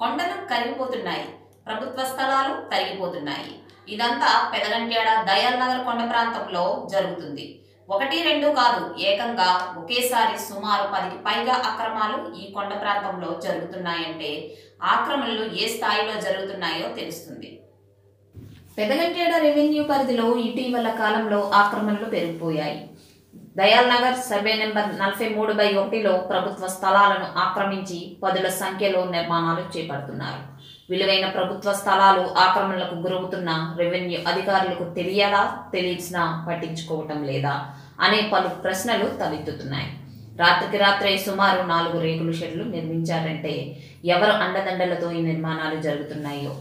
కొండలు కరిగిపోతున్నాయి. ప్రభుత్వ స్థలాలు తరిగిపోతున్నాయి ఇదంతా పెదగంట్యాడ దయాల్ నగర్ కొండ ప్రాంతంలో జరుగుతుంది. ఒకటి రెండు కాదు ఏకంగా ఒకేసారి సుమారు పదికి పైగా అక్రమాలు ఈ కొండ ప్రాంతంలో జరుగుతున్నాయంటే ఆక్రమణలు ఏ స్థాయిలో జరుగుతున్నాయో తెలుస్తుంది. పెదగట్టేడ రెవెన్యూ పరిధిలో ఇటీవల కాలంలో ఆక్రమణలు పెరిగిపోయాయి. దయాల్ నగర్ సర్వే నెంబర్ నలభై మూడు బై ఒకటిలో ప్రభుత్వ స్థలాలను ఆక్రమించి పదుల సంఖ్యలో నిర్మాణాలు చేపడుతున్నారు. విలువైన ప్రభుత్వ స్థలాలు ఆక్రమణలకు గురవుతున్న రెవెన్యూ అధికారులకు తెలియాలా తెలిసినా పట్టించుకోవటం లేదా అనే పలు ప్రశ్నలు తలెత్తుతున్నాయి. రాత్రికి రాత్రే సుమారు నాలుగు రేకుల షెడ్లు నిర్మించారంటే ఎవరు అండదండలతో ఈ నిర్మాణాలు జరుగుతున్నాయో?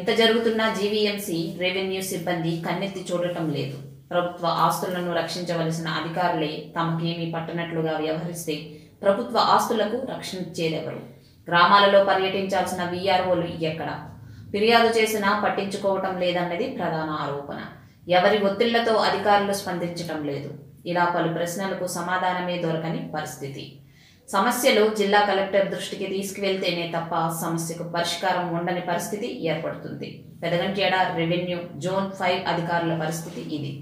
ఇంత జరుగుతున్న జీవీఎంసీ రెవెన్యూ సిబ్బంది కన్నెత్తి చూడటం లేదు. ప్రభుత్వ ఆస్తులను రక్షించవలసిన అధికారులే తమకేమీ పట్టనట్లుగా వ్యవహరిస్తే ప్రభుత్వ ఆస్తులకు రక్షణ ఇచ్చేదెవరు? గ్రామాలలో పర్యటించాల్సిన వీఆర్ఓలు ఎక్కడ? ఫిర్యాదు చేసినా పట్టించుకోవటం లేదన్నది ప్రధాన ఆరోపణ. ఎవరి ఒత్తిళ్ళతో అధికారులు స్పందించటం లేదు. ఇలా పలు ప్రశ్నలకు సమాధానమే దొరకని పరిస్థితి. సమస్యలు జిల్లా కలెక్టర్ దృష్టికి తీసుకువెళ్తేనే తప్ప సమస్యకు పరిష్కారం ఉండని పరిస్థితి ఏర్పడుతుంది. పెదగంట్యాడ రెవెన్యూ జోన్ ఫైవ్ అధికారుల పరిస్థితి ఇది.